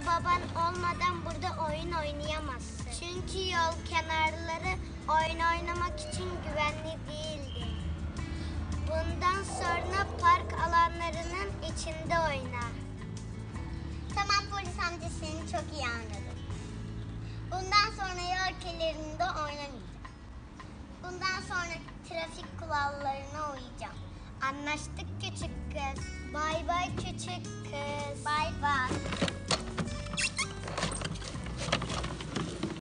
Baban olmadan burada oyun oynayamazsın. Çünkü yol kenarları oyun oynamak için güvenli değildi. Bundan sonra park alanlarının içinde oyna. Tamam polis amca seni çok iyi anladım. Bundan sonra yol kenarında oynamayacağım. Bundan sonra trafik kurallarına uyacağım. Anlaştık küçük kız. Bay bay.